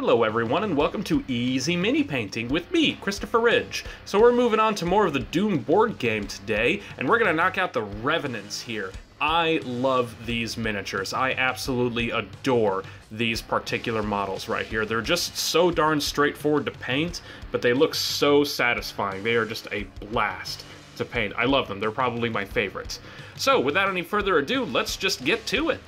Hello everyone and welcome to Easy Mini Painting with me, Christopher Ridge. So we're moving on to more of the Doom board game today, and we're gonna knock out the Revenants here. I love these miniatures. I absolutely adore these particular models right here. They're just so darn straightforward to paint, but they look so satisfying. They are just a blast to paint. I love them. They're probably my favorites. So without any further ado, let's just get to it.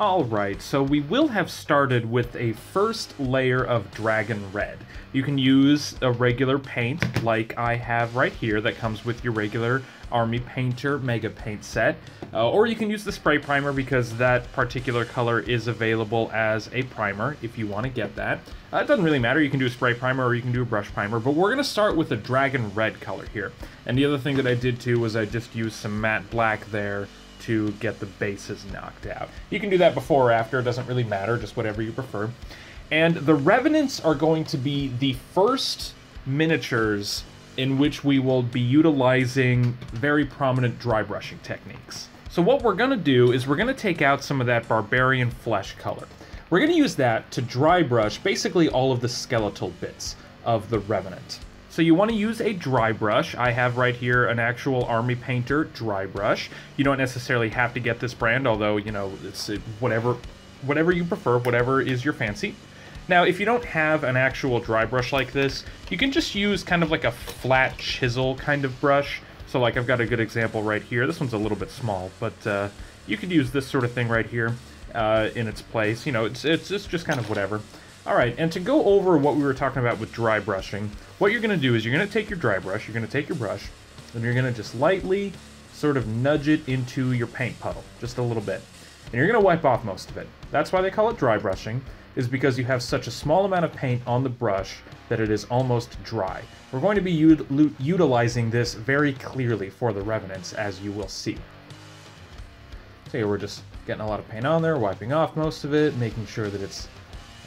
Alright, so we will have started with a first layer of Dragon Red. You can use a regular paint like I have right here that comes with your regular Army Painter Mega Paint set, uh, or you can use the spray primer because that particular color is available as a primer if you want to get that. Uh, it doesn't really matter, you can do a spray primer or you can do a brush primer, but we're going to start with a Dragon Red color here. And the other thing that I did too was I just used some matte black there to get the bases knocked out. You can do that before or after, it doesn't really matter, just whatever you prefer. And the Revenants are going to be the first miniatures in which we will be utilizing very prominent dry brushing techniques. So what we're going to do is we're going to take out some of that barbarian flesh color. We're going to use that to dry brush basically all of the skeletal bits of the Revenant. So you want to use a dry brush. I have right here an actual Army Painter dry brush. You don't necessarily have to get this brand, although, you know, it's whatever, whatever you prefer, whatever is your fancy. Now, if you don't have an actual dry brush like this, you can just use kind of like a flat chisel kind of brush. So like I've got a good example right here. This one's a little bit small, but uh, you could use this sort of thing right here uh, in its place. You know, it's, it's, it's just kind of whatever. All right, and to go over what we were talking about with dry brushing, what you're going to do is you're going to take your dry brush, you're going to take your brush, and you're going to just lightly sort of nudge it into your paint puddle, just a little bit. And you're going to wipe off most of it. That's why they call it dry brushing, is because you have such a small amount of paint on the brush that it is almost dry. We're going to be utilizing this very clearly for the Revenants, as you will see. So here we're just getting a lot of paint on there, wiping off most of it, making sure that it's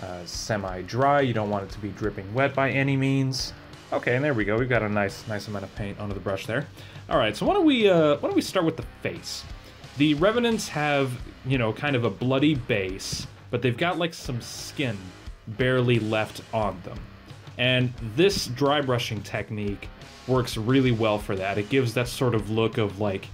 uh, semi-dry. You don't want it to be dripping wet by any means. Okay, and there we go. We've got a nice, nice amount of paint onto the brush there. All right, so why don't we, uh, why don't we start with the face? The Revenants have, you know, kind of a bloody base, but they've got like some skin barely left on them. And this dry brushing technique works really well for that. It gives that sort of look of like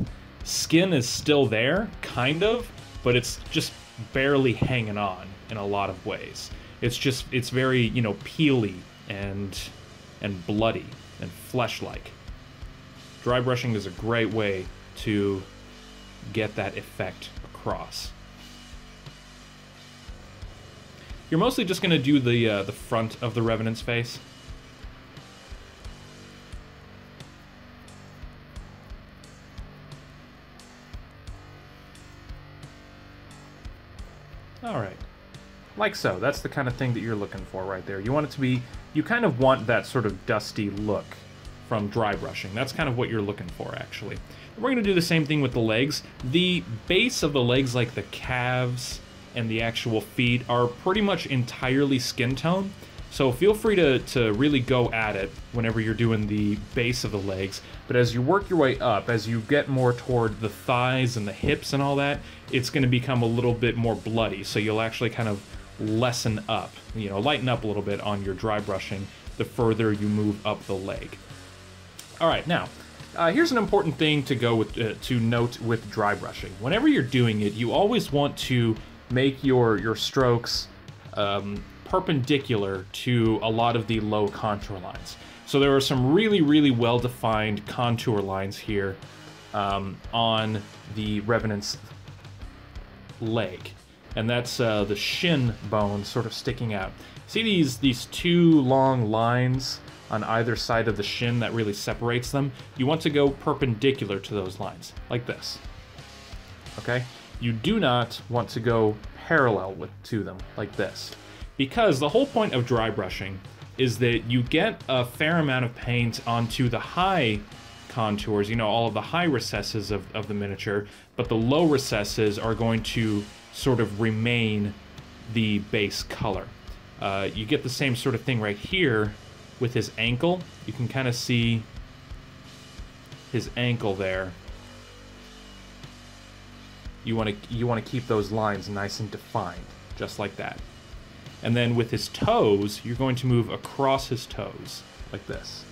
skin is still there, kind of, but it's just barely hanging on in a lot of ways. It's just it's very you know peely and and bloody and flesh-like. Dry brushing is a great way to get that effect across. You're mostly just going to do the uh, the front of the Revenant's face. Like so. That's the kind of thing that you're looking for right there. You want it to be, you kind of want that sort of dusty look from dry brushing. That's kind of what you're looking for, actually. We're going to do the same thing with the legs. The base of the legs, like the calves and the actual feet, are pretty much entirely skin tone. So feel free to, to really go at it whenever you're doing the base of the legs. But as you work your way up, as you get more toward the thighs and the hips and all that, it's going to become a little bit more bloody. So you'll actually kind of lessen up, you know, lighten up a little bit on your dry brushing the further you move up the leg. All right, now, uh, here's an important thing to go with uh, to note with dry brushing. Whenever you're doing it, you always want to make your your strokes um, perpendicular to a lot of the low contour lines. So there are some really, really well-defined contour lines here um, on the Revenant's leg and that's uh, the shin bone sort of sticking out. See these these two long lines on either side of the shin that really separates them? You want to go perpendicular to those lines, like this. Okay? You do not want to go parallel with to them, like this. Because the whole point of dry brushing is that you get a fair amount of paint onto the high contours, you know, all of the high recesses of, of the miniature, but the low recesses are going to sort of remain the base color. Uh, you get the same sort of thing right here with his ankle. You can kind of see his ankle there. You want to you want to keep those lines nice and defined, just like that. And then with his toes, you're going to move across his toes, like this.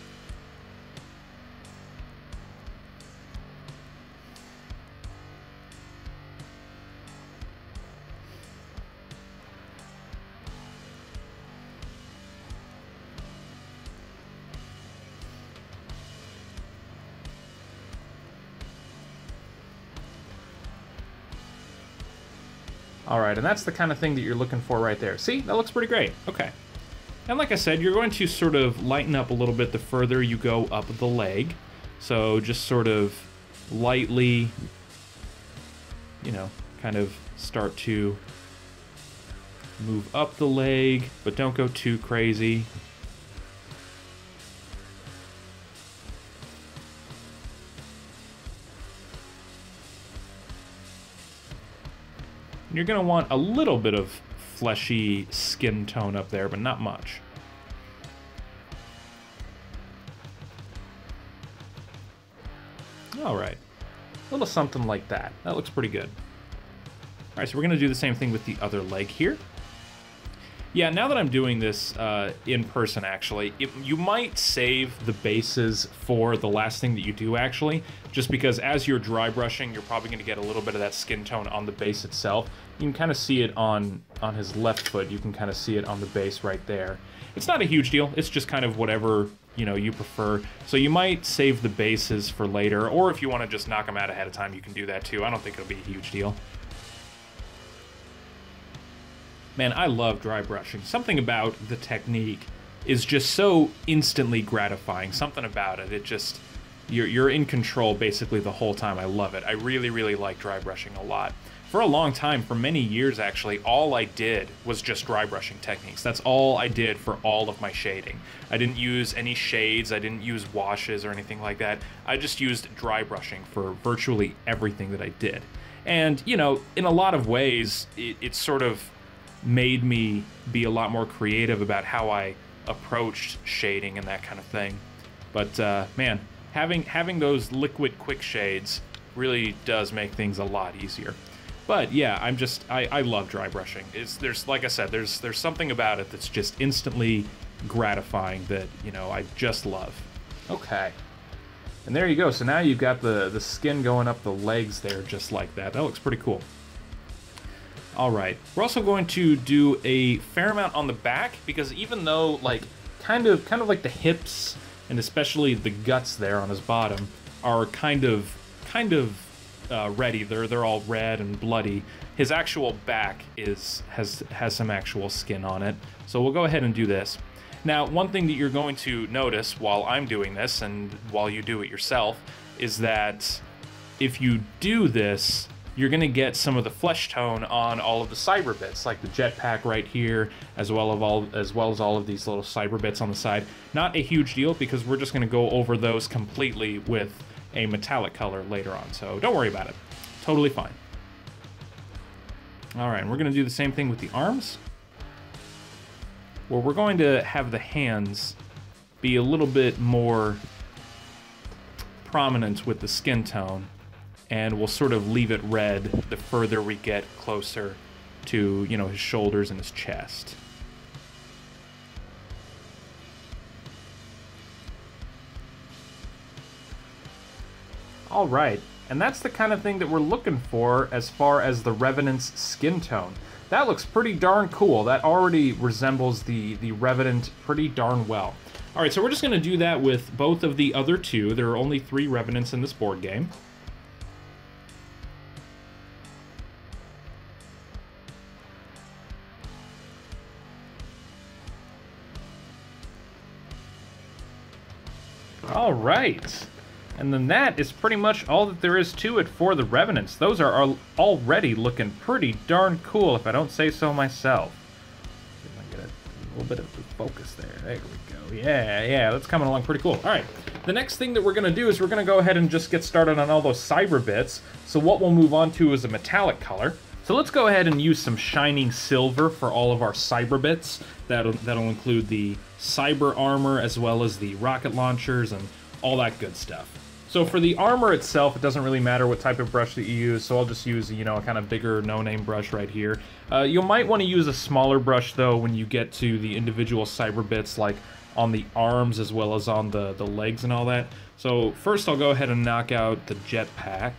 All right, and that's the kind of thing that you're looking for right there. See, that looks pretty great. Okay. And like I said, you're going to sort of lighten up a little bit the further you go up the leg. So just sort of lightly, you know, kind of start to move up the leg, but don't go too crazy. You're going to want a little bit of fleshy skin tone up there, but not much. All right. A little something like that. That looks pretty good. All right, so we're to do the same thing with the other leg here. Yeah, now that I'm doing this uh, in person, actually, it, you might save the bases for the last thing that you do, actually, just because as you're dry brushing, you're probably going to get a little bit of that skin tone on the base itself. You can kind of see it on, on his left foot. You can kind of see it on the base right there. It's not a huge deal. It's just kind of whatever, you know, you prefer. So you might save the bases for later, or if you want to just knock them out ahead of time, you can do that too. I don't think it'll be a huge deal. Man, I love dry brushing. Something about the technique is just so instantly gratifying. Something about it, it just you're you're in control basically the whole time. I love it. I really really like dry brushing a lot. For a long time, for many years actually, all I did was just dry brushing techniques. That's all I did for all of my shading. I didn't use any shades, I didn't use washes or anything like that. I just used dry brushing for virtually everything that I did. And, you know, in a lot of ways, it, it's sort of made me be a lot more creative about how I approached shading and that kind of thing. But uh, man, having having those liquid quick shades really does make things a lot easier. But yeah, I'm just I, I love dry brushing. It's there's like I said, there's there's something about it that's just instantly gratifying that you know I just love. Okay. And there you go. So now you've got the the skin going up the legs there just like that. That looks pretty cool. All right. We're also going to do a fair amount on the back because even though like kind of kind of like the hips and especially the guts there on his bottom are kind of kind of uh, ready. They're they're all red and bloody. His actual back is has has some actual skin on it. So we'll go ahead and do this. Now, one thing that you're going to notice while I'm doing this and while you do it yourself is that if you do this, you're going to get some of the flesh tone on all of the cyber bits, like the jetpack right here, as well as all as well as all of these little cyber bits on the side. Not a huge deal because we're just going to go over those completely with a metallic color later on. So don't worry about it. Totally fine. All right, we're going to do the same thing with the arms. Well, we're going to have the hands be a little bit more prominent with the skin tone and we'll sort of leave it red the further we get closer to, you know, his shoulders and his chest. All right, and that's the kind of thing that we're looking for as far as the Revenant's skin tone. That looks pretty darn cool. That already resembles the, the Revenant pretty darn well. All right, so we're just going to do that with both of the other two. There are only three Revenants in this board game. Right. And then that is pretty much all that there is to it for the Revenants. Those are already looking pretty darn cool, if I don't say so myself. Get a little bit of focus there. There we go. Yeah, yeah, that's coming along pretty cool. All right. The next thing that we're going to do is we're going to go ahead and just get started on all those cyber bits. So what we'll move on to is a metallic color. So let's go ahead and use some shining silver for all of our cyber bits. That'll, that'll include the cyber armor as well as the rocket launchers and all that good stuff. So for the armor itself, it doesn't really matter what type of brush that you use, so I'll just use, you know, a kind of bigger no-name brush right here. Uh, you might want to use a smaller brush, though, when you get to the individual cyber bits, like on the arms as well as on the, the legs and all that. So first I'll go ahead and knock out the jetpack.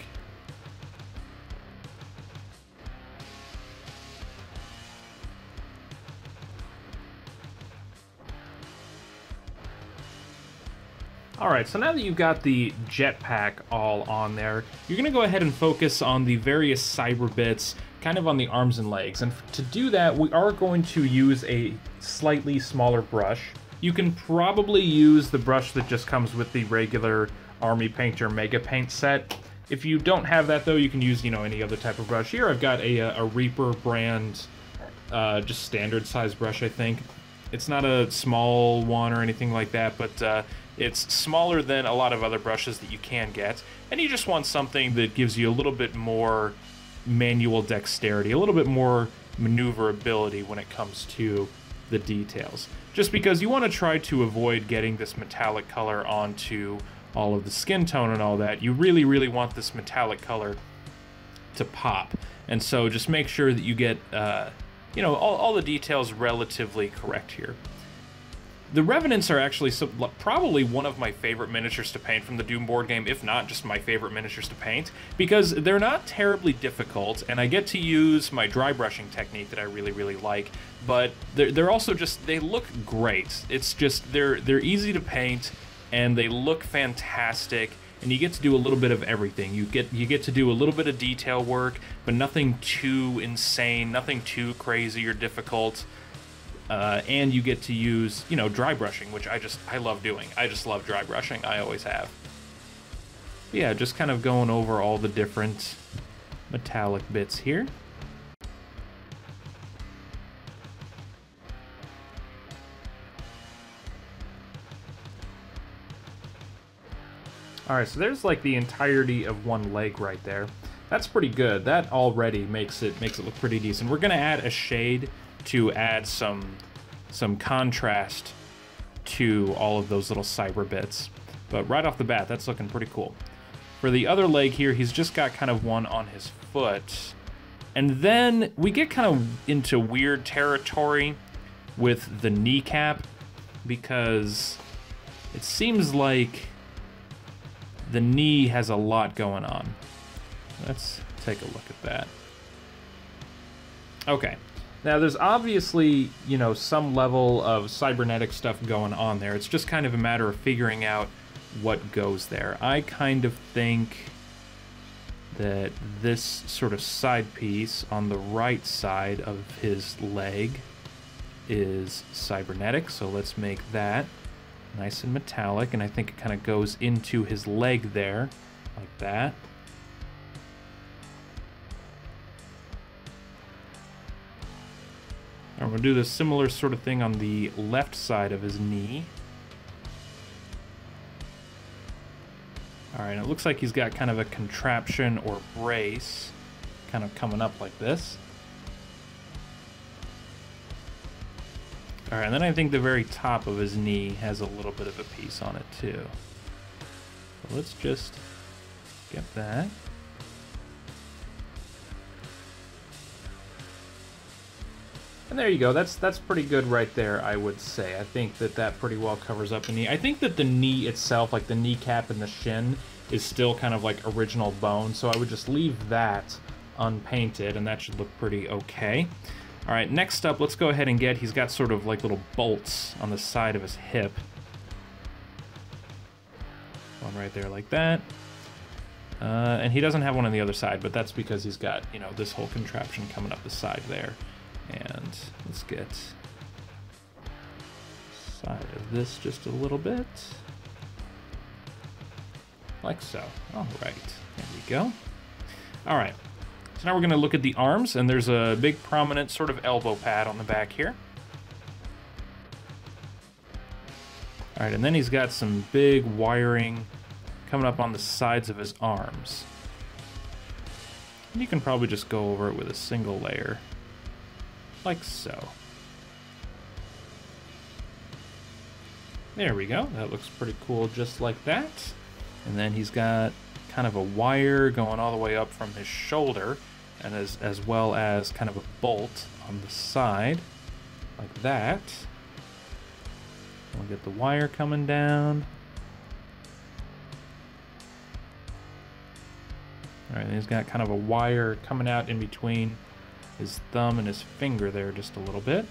Alright, so now that you've got the jetpack all on there, you're going to go ahead and focus on the various cyber bits, kind of on the arms and legs. And to do that, we are going to use a slightly smaller brush. You can probably use the brush that just comes with the regular Army Painter Mega Paint set. If you don't have that, though, you can use, you know, any other type of brush. Here I've got a, a Reaper brand, uh, just standard size brush, I think. It's not a small one or anything like that, but uh, it's smaller than a lot of other brushes that you can get, and you just want something that gives you a little bit more manual dexterity, a little bit more maneuverability when it comes to the details. Just because you want to try to avoid getting this metallic color onto all of the skin tone and all that. You really, really want this metallic color to pop. And so just make sure that you get, uh, you know, all, all the details relatively correct here. The Revenants are actually probably one of my favorite miniatures to paint from the Doom board game, if not just my favorite miniatures to paint, because they're not terribly difficult, and I get to use my dry brushing technique that I really, really like, but they're, they're also just, they look great. It's just, they're, they're easy to paint, and they look fantastic, and you get to do a little bit of everything. You get you get to do a little bit of detail work, but nothing too insane, nothing too crazy or difficult. Uh, and you get to use, you know, dry brushing, which I just, I love doing. I just love dry brushing. I always have. Yeah, just kind of going over all the different metallic bits here. Alright, so there's like the entirety of one leg right there. That's pretty good. That already makes it makes it look pretty decent. We're gonna add a shade to add some some contrast to all of those little cyber bits. But right off the bat, that's looking pretty cool. For the other leg here, he's just got kind of one on his foot. And then we get kind of into weird territory with the kneecap because it seems like the knee has a lot going on. Let's take a look at that. Okay, now, there's obviously, you know, some level of cybernetic stuff going on there. It's just kind of a matter of figuring out what goes there. I kind of think that this sort of side piece on the right side of his leg is cybernetic, so let's make that nice and metallic, and I think it kind of goes into his leg there, like that. And we'll do the similar sort of thing on the left side of his knee. Alright, it looks like he's got kind of a contraption or brace kind of coming up like this. Alright, and then I think the very top of his knee has a little bit of a piece on it too. So let's just get that. And there you go. That's that's pretty good right there, I would say. I think that that pretty well covers up the knee. I think that the knee itself, like the kneecap and the shin, is still kind of like original bone. So I would just leave that unpainted, and that should look pretty okay. All right, next up, let's go ahead and get, he's got sort of like little bolts on the side of his hip. One right there like that. Uh, and he doesn't have one on the other side, but that's because he's got, you know, this whole contraption coming up the side there. And let's get side of this just a little bit. Like so. All right, there we go. All right, so now we're gonna look at the arms, and there's a big prominent sort of elbow pad on the back here. All right, and then he's got some big wiring coming up on the sides of his arms. And you can probably just go over it with a single layer like so. There we go. That looks pretty cool just like that. And then he's got kind of a wire going all the way up from his shoulder, and as, as well as kind of a bolt on the side, like that. We'll get the wire coming down. Alright, he's got kind of a wire coming out in between his thumb and his finger there just a little bit.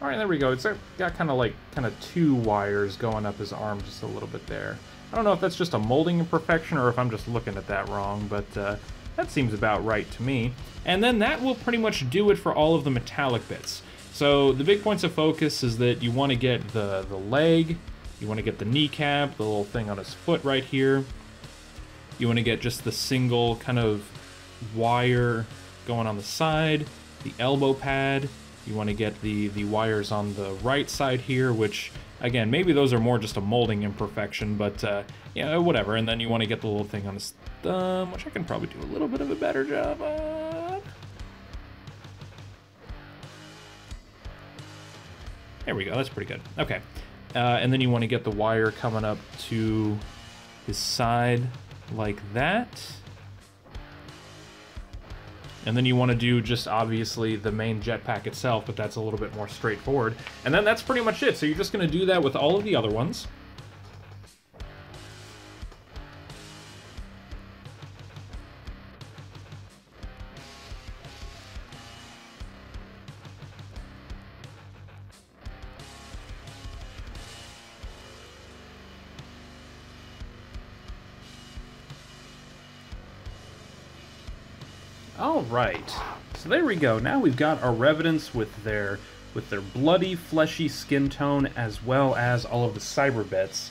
All right, there we go. It's got kind of like kind of two wires going up his arm just a little bit there. I don't know if that's just a molding imperfection or if I'm just looking at that wrong, but uh, that seems about right to me. And then that will pretty much do it for all of the metallic bits. So the big points of focus is that you want to get the, the leg, you want to get the kneecap, the little thing on his foot right here. You want to get just the single kind of wire going on the side, the elbow pad, you want to get the, the wires on the right side here, which, again, maybe those are more just a molding imperfection, but, uh, yeah, whatever. And then you want to get the little thing on his thumb, which I can probably do a little bit of a better job on. There we go, that's pretty good. Okay. Uh, and then you want to get the wire coming up to his side like that. And then you want to do just obviously the main jetpack itself, but that's a little bit more straightforward. And then that's pretty much it. So you're just going to do that with all of the other ones. Right. So there we go. Now we've got our Revenants with their with their bloody, fleshy skin tone, as well as all of the cyber bits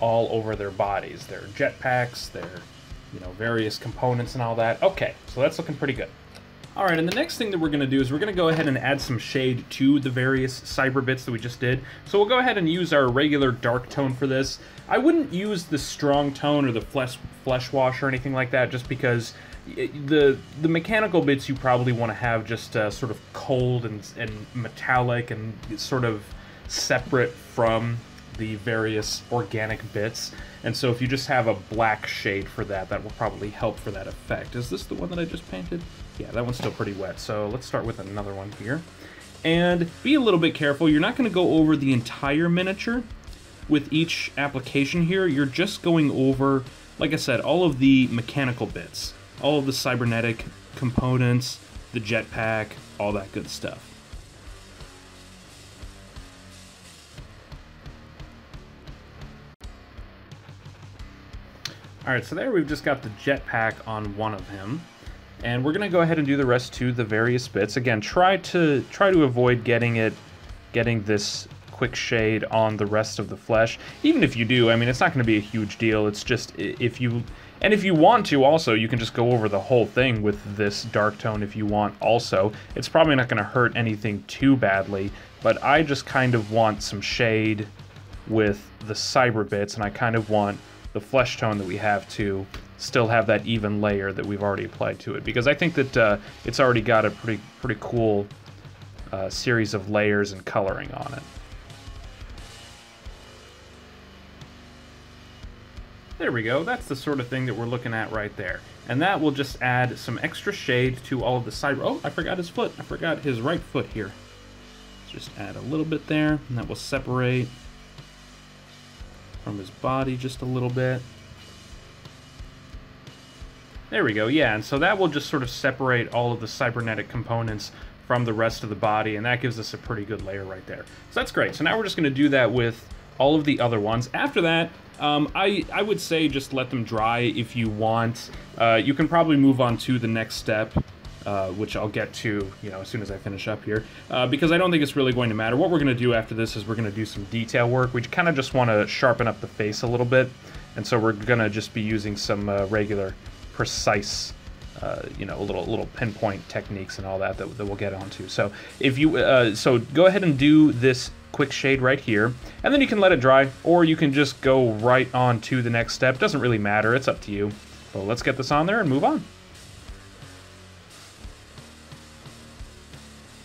all over their bodies. Their jetpacks, their you know various components and all that. Okay, so that's looking pretty good. All right, and the next thing that we're going to do is we're going to go ahead and add some shade to the various cyber bits that we just did. So we'll go ahead and use our regular dark tone for this. I wouldn't use the strong tone or the flesh flesh wash or anything like that, just because the the mechanical bits you probably want to have just uh, sort of cold and, and metallic and sort of separate from the various organic bits. And so if you just have a black shade for that, that will probably help for that effect. Is this the one that I just painted? Yeah, that one's still pretty wet. So let's start with another one here. And be a little bit careful. You're not going to go over the entire miniature with each application here. You're just going over, like I said, all of the mechanical bits all of the cybernetic components, the jetpack, all that good stuff. Alright, so there we've just got the jetpack on one of him. And we're gonna go ahead and do the rest to the various bits. Again, try to try to avoid getting it getting this quick shade on the rest of the flesh. Even if you do, I mean it's not gonna be a huge deal. It's just if you and if you want to also, you can just go over the whole thing with this dark tone if you want also. It's probably not going to hurt anything too badly, but I just kind of want some shade with the cyber bits, and I kind of want the flesh tone that we have to still have that even layer that we've already applied to it, because I think that uh, it's already got a pretty, pretty cool uh, series of layers and coloring on it. There we go, that's the sort of thing that we're looking at right there. And that will just add some extra shade to all of the side... Oh, I forgot his foot. I forgot his right foot here. Let's just add a little bit there, and that will separate from his body just a little bit. There we go, yeah, and so that will just sort of separate all of the cybernetic components from the rest of the body, and that gives us a pretty good layer right there. So that's great. So now we're just going to do that with all of the other ones. After that, um, I, I would say just let them dry if you want. Uh, you can probably move on to the next step, uh, which I'll get to, you know, as soon as I finish up here, uh, because I don't think it's really going to matter. What we're going to do after this is we're going to do some detail work. We kind of just want to sharpen up the face a little bit, and so we're going to just be using some uh, regular, precise uh, you know, little little pinpoint techniques and all that, that that we'll get onto. So if you uh, so go ahead and do this quick shade right here, and then you can let it dry, or you can just go right on to the next step. Doesn't really matter, it's up to you. So let's get this on there and move on.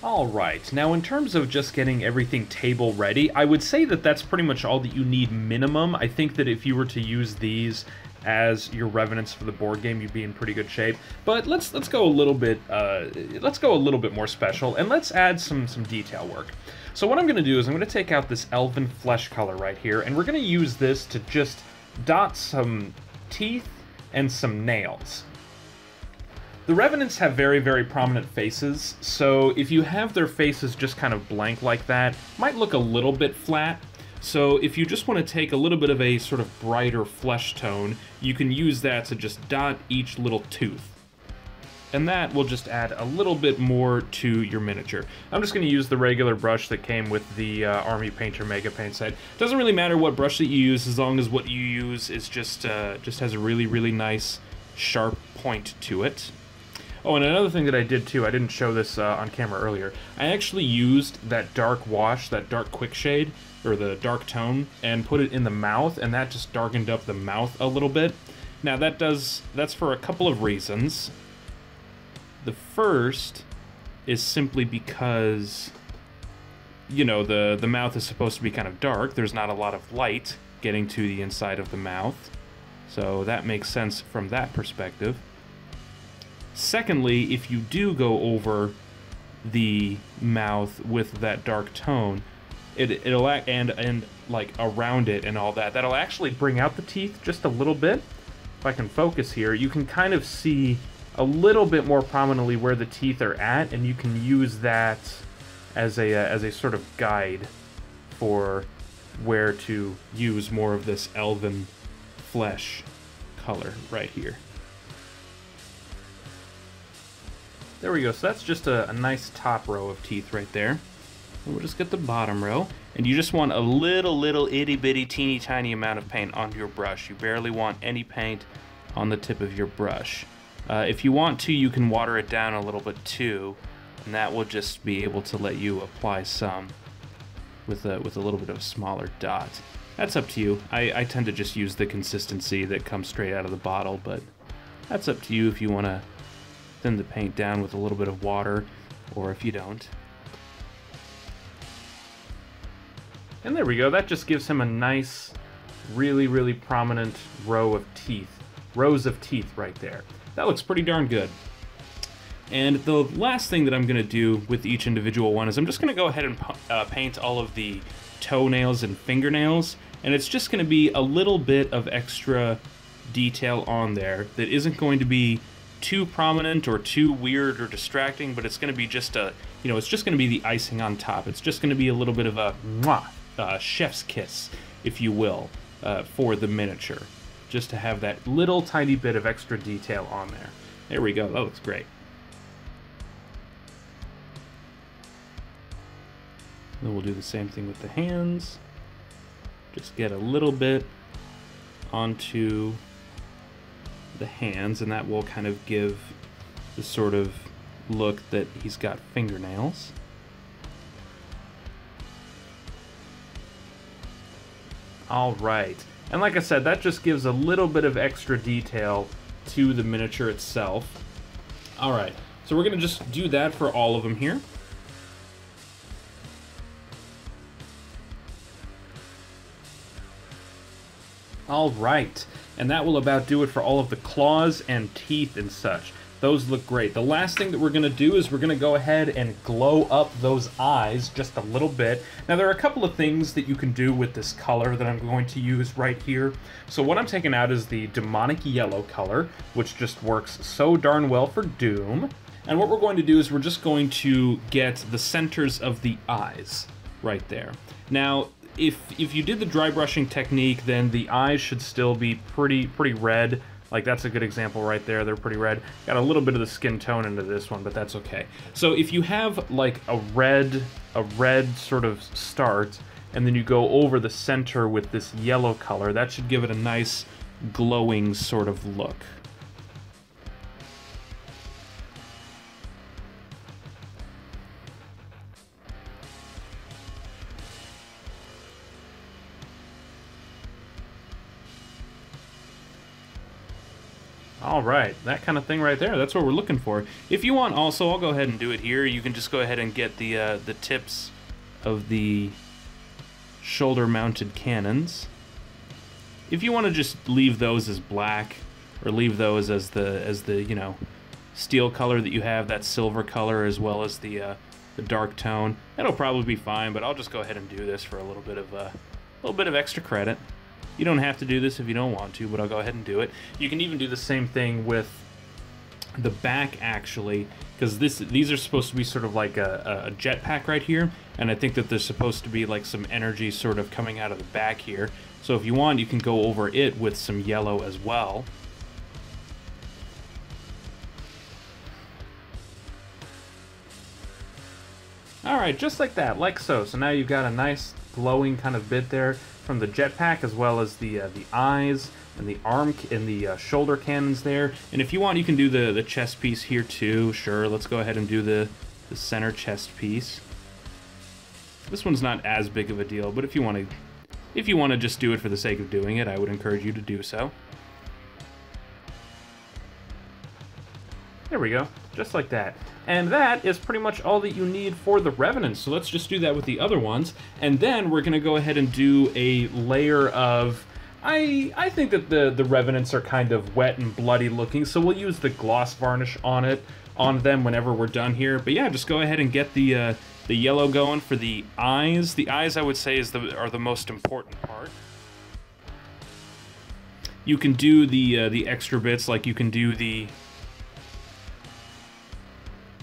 All right, now in terms of just getting everything table ready, I would say that that's pretty much all that you need minimum. I think that if you were to use these as your revenants for the board game, you'd be in pretty good shape. But let's let's go a little bit uh, let's go a little bit more special and let's add some some detail work. So what I'm going to do is I'm going to take out this elven flesh color right here, and we're going to use this to just dot some teeth and some nails. The Revenants have very, very prominent faces, so if you have their faces just kind of blank like that, might look a little bit flat. So if you just want to take a little bit of a sort of brighter flesh tone, you can use that to just dot each little tooth. And that will just add a little bit more to your miniature. I'm just going to use the regular brush that came with the uh, Army Painter Mega Paint set. Doesn't really matter what brush that you use, as long as what you use is just uh, just has a really, really nice sharp point to it. Oh, and another thing that I did too, I didn't show this uh, on camera earlier. I actually used that dark wash, that dark quick shade, or the dark tone, and put it in the mouth, and that just darkened up the mouth a little bit. Now that does, that's for a couple of reasons. The first is simply because, you know, the, the mouth is supposed to be kind of dark. There's not a lot of light getting to the inside of the mouth. So that makes sense from that perspective. Secondly, if you do go over the mouth with that dark tone, it it'll act and and like around it and all that, that'll actually bring out the teeth just a little bit. If I can focus here, you can kind of see a little bit more prominently where the teeth are at, and you can use that as a uh, as a sort of guide for where to use more of this elven flesh color right here. There we go. So that's just a, a nice top row of teeth right there. And we'll just get the bottom row. And you just want a little, little itty bitty teeny tiny amount of paint onto your brush. You barely want any paint on the tip of your brush. Uh, if you want to, you can water it down a little bit too, and that will just be able to let you apply some with a, with a little bit of a smaller dot. That's up to you. I, I tend to just use the consistency that comes straight out of the bottle, but that's up to you if you want to thin the paint down with a little bit of water, or if you don't. And there we go, that just gives him a nice, really, really prominent row of teeth. Rows of teeth right there. That looks pretty darn good. And the last thing that I'm going to do with each individual one is I'm just going to go ahead and uh, paint all of the toenails and fingernails, and it's just going to be a little bit of extra detail on there that isn't going to be too prominent or too weird or distracting, but it's going to be just a, you know, it's just going to be the icing on top. It's just going to be a little bit of a mwah, uh, chef's kiss, if you will, uh, for the miniature. Just to have that little tiny bit of extra detail on there. There we go. Oh, that looks great. Then we'll do the same thing with the hands. Just get a little bit onto the hands, and that will kind of give the sort of look that he's got fingernails. All right. And like I said, that just gives a little bit of extra detail to the miniature itself. All right. So we're going to just do that for all of them here. All right, and that will about do it for all of the claws and teeth and such. Those look great. The last thing that we're going to do is we're going to go ahead and glow up those eyes just a little bit. Now there are a couple of things that you can do with this color that I'm going to use right here. So what I'm taking out is the Daemonic yellow color, which just works so darn well for Doom. And what we're going to do is we're just going to get the centers of the eyes right there. Now, if if you did the dry brushing technique, then the eyes should still be pretty pretty red. Like that's a good example right there. They're pretty red. Got a little bit of the skin tone into this one, but that's okay. So if you have like a red a red sort of start, and then you go over the center with this yellow color, that should give it a nice glowing sort of look. All right, that kind of thing right there. That's what we're looking for. If you want, also, I'll go ahead and do it here. You can just go ahead and get the uh, the tips of the shoulder-mounted cannons. If you want to just leave those as black, or leave those as the as the you know steel color that you have, that silver color, as well as the uh, the dark tone, that'll probably be fine. But I'll just go ahead and do this for a little bit of uh, a little bit of extra credit. You don't have to do this if you don't want to, but I'll go ahead and do it. You can even do the same thing with the back actually because this these are supposed to be sort of like a, a jetpack right here and I think that there's supposed to be like some energy sort of coming out of the back here so if you want you can go over it with some yellow as well Alright, just like that, like so. So now you've got a nice glowing kind of bit there from the jetpack as well as the uh, the eyes and the arm and the uh, shoulder cannons there. And if you want, you can do the, the chest piece here too. Sure, let's go ahead and do the, the center chest piece. This one's not as big of a deal, but if you want to if you want to just do it for the sake of doing it, I would encourage you to do so. There we go, just like that. And that is pretty much all that you need for the Revenants. So let's just do that with the other ones. And then we're to go ahead and do a layer of... I I think that the, the Revenants are kind of wet and bloody looking, so we'll use the gloss varnish on it, on them whenever we're done here. But yeah, just go ahead and get the uh, the yellow going for the eyes. The eyes, I would say, is the are the most important part. You can do the uh, the extra bits, like you can do the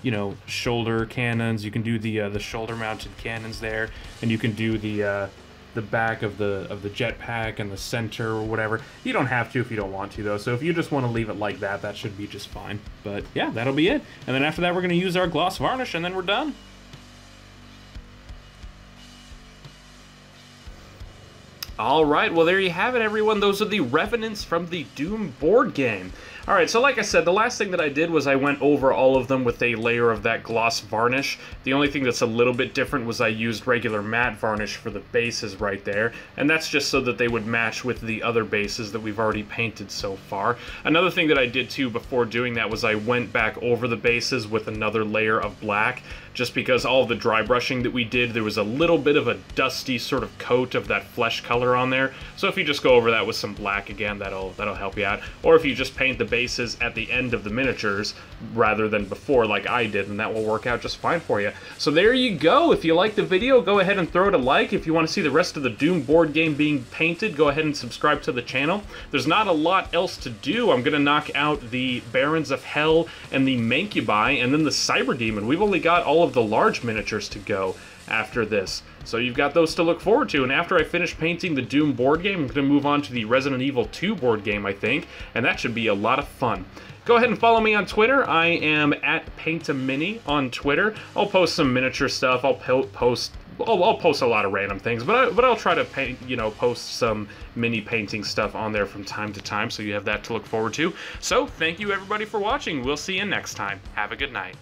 you know shoulder cannons. You can do the uh, the shoulder mounted cannons there, and you can do the uh, the back of the of the jetpack and the center or whatever. You don't have to if you don't want to though. So if you just want to leave it like that, that should be just fine. But yeah, that'll be it. And then after that, we're gonna use our gloss varnish, and then we're done. All right, well, there you have it, everyone. Those are the Revenants from the Doom board game. All right, so like I said, the last thing that I did was I went over all of them with a layer of that gloss varnish. The only thing that's a little bit different was I used regular matte varnish for the bases right there, and that's just so that they would match with the other bases that we've already painted so far. Another thing that I did too before doing that was I went back over the bases with another layer of black, just because all the dry brushing that we did, there was a little bit of a dusty sort of coat of that flesh color on there. So if you just go over that with some black again, that'll that'll help you out. Or if you just paint the bases at the end of the miniatures rather than before like I did, and that will work out just fine for you. So there you go. If you like the video, go ahead and throw it a like. If you want to see the rest of the Doom board game being painted, go ahead and subscribe to the channel. There's not a lot else to do. I'm going to knock out the Barons of Hell and the Mancubi, and then the Cyberdemon. We've only got all of the large miniatures to go after this. So you've got those to look forward to. And after I finish painting the Doom board game, I'm going to move on to the Resident Evil 2 board game, I think. And that should be a lot of fun. Go ahead and follow me on Twitter. I am at Paintamini on Twitter. I'll post some miniature stuff. I'll po post I'll, I'll, post a lot of random things, but I, but I'll try to paint, you know, post some mini painting stuff on there from time to time, so you have that to look forward to. So, thank you everybody for watching. We'll see you next time. Have a good night.